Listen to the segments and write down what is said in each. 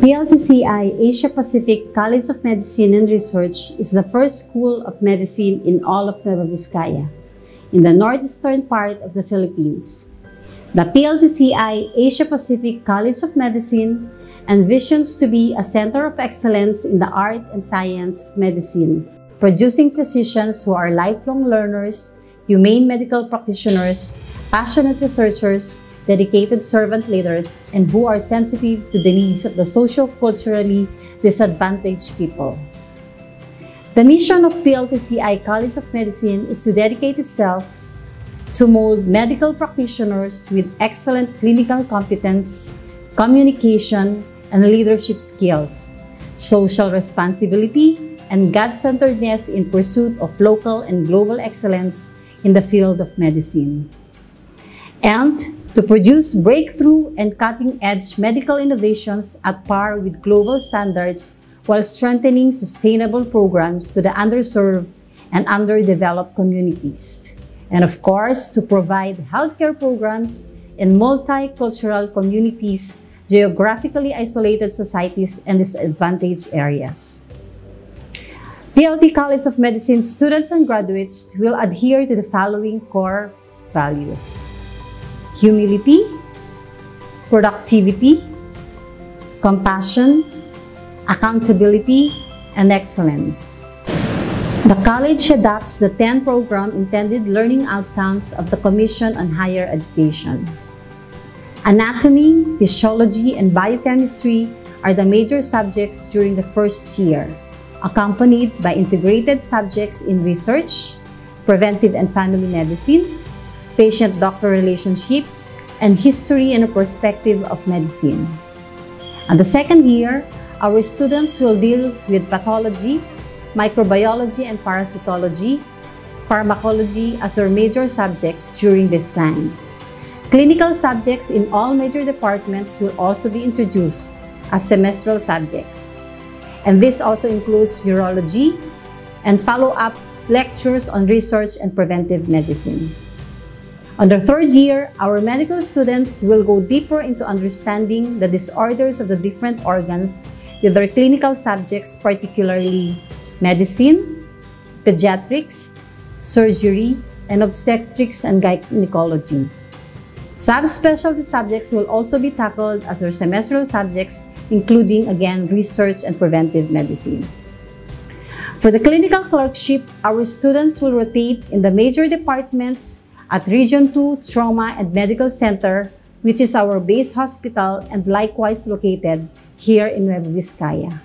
PLTCI Asia Pacific College of Medicine and Research is the first school of medicine in all of Nueva Vizcaya, in the northeastern part of the Philippines. The PLTCI Asia Pacific College of Medicine envisions to be a center of excellence in the art and science of medicine, producing physicians who are lifelong learners, humane medical practitioners, passionate researchers, dedicated servant leaders, and who are sensitive to the needs of the socio-culturally disadvantaged people. The mission of PLTCI College of Medicine is to dedicate itself to mold medical practitioners with excellent clinical competence, communication, and leadership skills, social responsibility, and God-centeredness in pursuit of local and global excellence in the field of medicine. And to produce breakthrough and cutting-edge medical innovations at par with global standards while strengthening sustainable programs to the underserved and underdeveloped communities. And of course, to provide healthcare programs in multicultural communities, geographically isolated societies, and disadvantaged areas. PLT College of Medicine students and graduates will adhere to the following core values humility, productivity, compassion, accountability, and excellence. The college adopts the 10 program intended learning outcomes of the Commission on Higher Education. Anatomy, physiology, and biochemistry are the major subjects during the first year, accompanied by integrated subjects in research, preventive and family medicine, patient-doctor relationship, and history and a perspective of medicine. And the second year, our students will deal with pathology, microbiology and parasitology, pharmacology as their major subjects during this time. Clinical subjects in all major departments will also be introduced as semestral subjects. And this also includes neurology and follow-up lectures on research and preventive medicine. On the third year, our medical students will go deeper into understanding the disorders of the different organs with their clinical subjects, particularly medicine, pediatrics, surgery, and obstetrics and gynecology. Subspecialty subjects will also be tackled as their semestral subjects, including, again, research and preventive medicine. For the clinical clerkship, our students will rotate in the major departments at Region 2 Trauma and Medical Center, which is our base hospital and likewise located here in Nueva Vizcaya.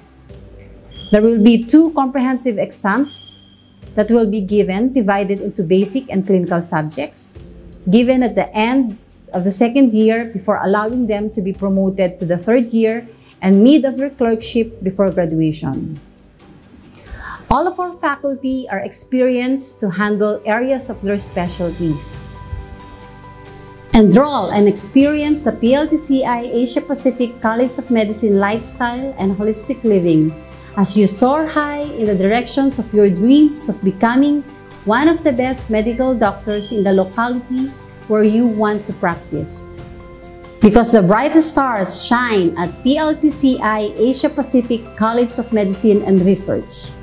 There will be two comprehensive exams that will be given, divided into basic and clinical subjects, given at the end of the second year before allowing them to be promoted to the third year and mid of their clerkship before graduation. All of our faculty are experienced to handle areas of their specialties. Enroll and experience the PLTCI Asia Pacific College of Medicine Lifestyle and Holistic Living as you soar high in the directions of your dreams of becoming one of the best medical doctors in the locality where you want to practice. Because the brightest stars shine at PLTCI Asia Pacific College of Medicine and Research.